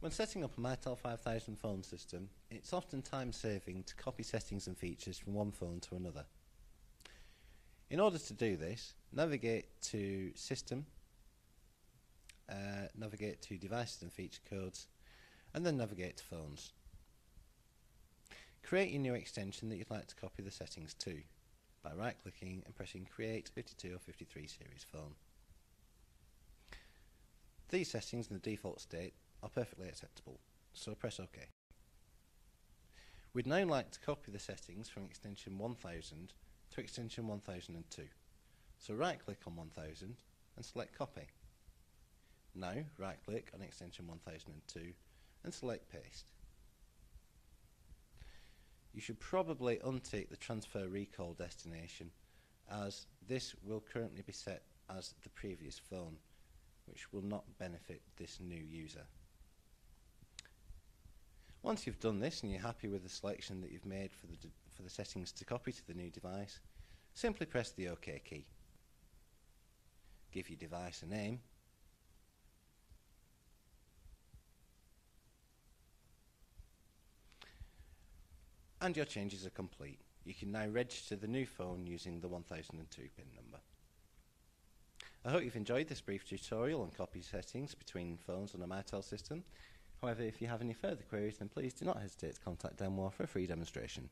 When setting up a Mitel 5000 phone system, it's often time saving to copy settings and features from one phone to another. In order to do this, navigate to System, uh, navigate to Devices and Feature Codes, and then navigate to Phones. Create your new extension that you'd like to copy the settings to by right clicking and pressing Create 52 or 53 series phone. These settings in the default state are perfectly acceptable, so press OK. We'd now like to copy the settings from extension 1000 to extension 1002. So right click on 1000 and select copy. Now right click on extension 1002 and select paste. You should probably untick the transfer recall destination as this will currently be set as the previous phone which will not benefit this new user. Once you've done this and you're happy with the selection that you've made for the, for the settings to copy to the new device, simply press the OK key. Give your device a name and your changes are complete. You can now register the new phone using the 1002 PIN number. I hope you've enjoyed this brief tutorial on copy settings between phones on a Mitel system. However, if you have any further queries, then please do not hesitate to contact Denwa for a free demonstration.